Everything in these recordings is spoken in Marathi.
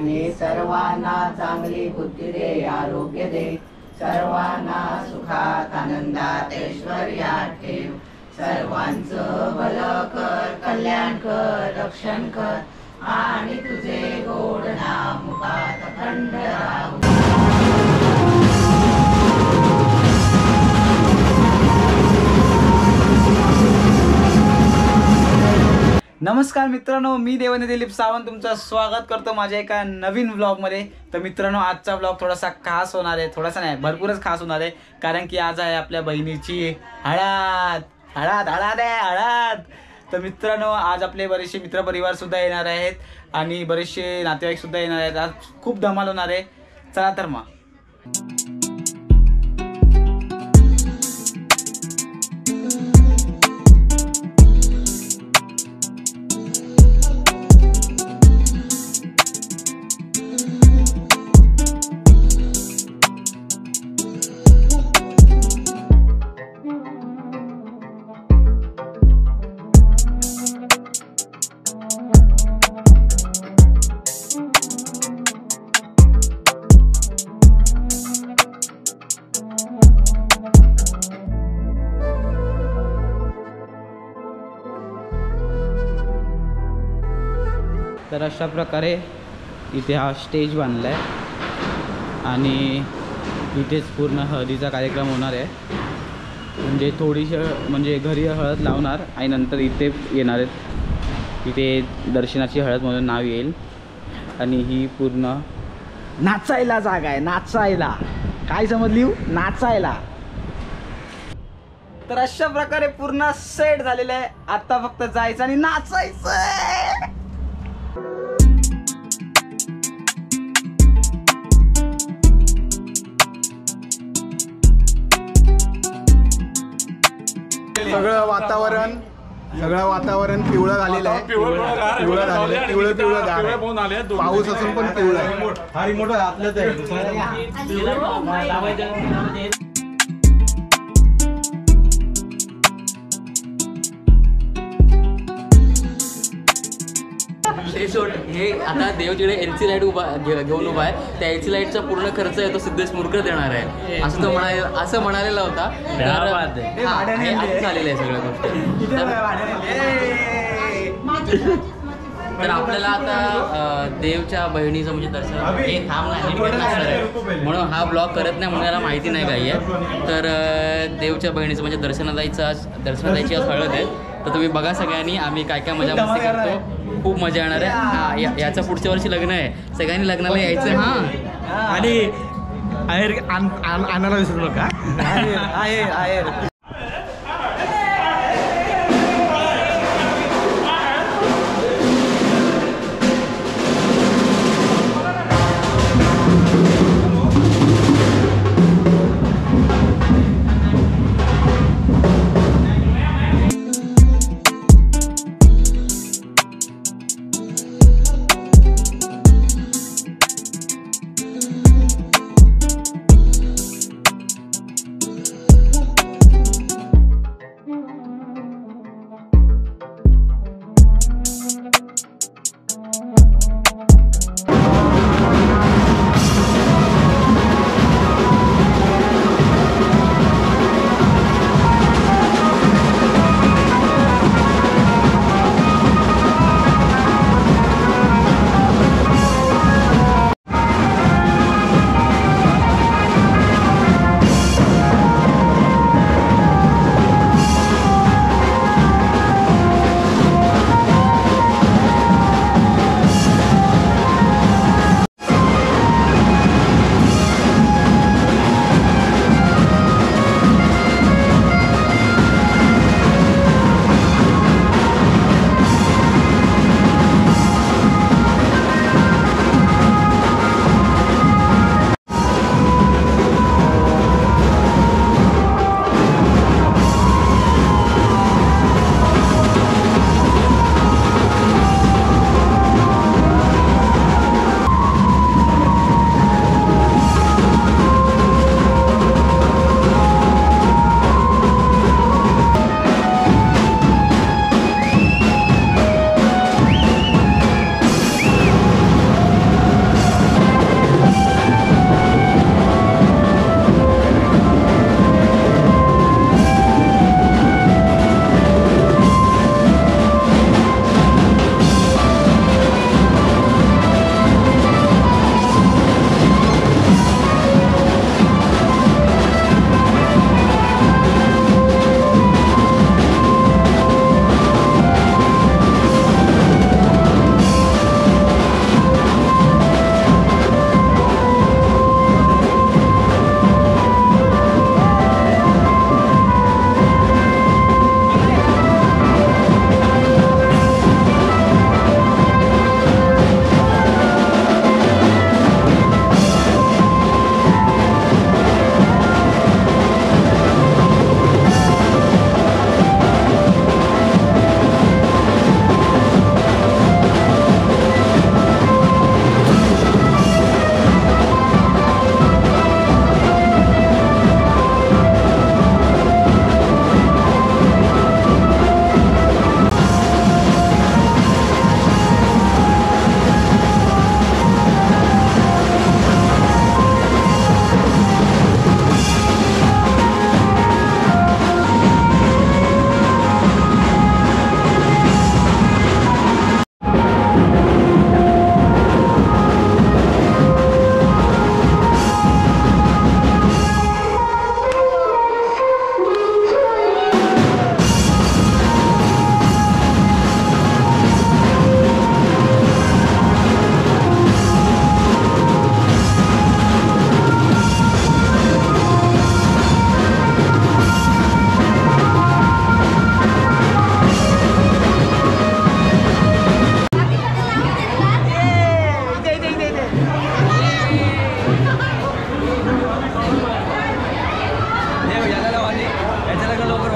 आणि सर्वांना चांगली बुद्धी दे आरोग्य दे. सर्वांना सुखात आनंदात ऐश्वर्यात ठेव. सर्वांचं भल कर कल्याण कर रक्षण कर. आणि तुझे गोड नाम मुखात अखंड राहू. नमस्कार मित्रांनो मी देवने दिलीप सावंत तुमचं स्वागत करतो माझ्या एका नवीन व्लॉगमध्ये तर मित्रांनो आजचा व्लॉग थोडासा खास होणार आहे. थोडासा नाही भरपूरच खास होणार आहे. कारण की आज आहे आपल्या बहिणीची हळद. हळद हळद आहे हळद. तर मित्रांनो आज आपले बरेचसे मित्रपरिवार सुद्धा येणार आहेत आणि बरेचसे नातेवाईक सुद्धा येणार आहेत. आज खूप धमाल होणार आहे. चला तर मग. तर अशा प्रकारे इथे हा स्टेज बांधला आहे आणि इथेच पूर्ण हळदीचा कार्यक्रम होणार आहे. म्हणजे थोडीशी म्हणजे घरी हळद लावणार आणि नंतर इथे येणार आहेत. इथे दर्शनाची हळद म्हणून नाव येईल. आणि ही पूर्ण नाचायला जागा आहे नाचायला. काय समजली हो? नाचायला. तर अशा प्रकारे पूर्ण सेट झालेलं आहे. आता फक्त जायचं आणि नाचायचं सगळं वातावरण सगळं वातावरण पिवळं झालेलं आहे. पिवळं झालेलं आहे. पिवळं पिवळं गार आहे. पाऊस असून पण पिवळं आहे. हे सोड हे आता देव जिकडे एल सी लाइट उभा घे- घेऊन उभा आहे. त्या एल सी लाईटचा पूर्ण खर्च आहे तो सिद्धेश मुरकर देणार आहे. असं तो म्हणाले असं म्हणालेला होता. झालेलं आहे. सगळ्या गोष्टी. तर- आपल्याला आता देवच्या बहिणीचं म्हणजे दर्शन हे थांब नाही म्हणून हा ब्लॉग करत नाही म्हणून याला माहिती नाही काही आहे. तर देवच्या बहिणीचं म्हणजे दर्शना जायचं आज दर्शना जायची आज हळद आहे. तर तुम्ही बघा सगळ्यांनी आम्ही काय काय मजा मस्ती करतो. खूप मजा येणार आहे. हा याचं पुढच्या वर्षी लग्न आहे. सगळ्यांनी लग्नाला यायचं हां आणि आहेर आण- आण- आणायला विसरू नका. आहे आहे आहे.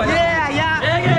Yeah, yeah. yeah.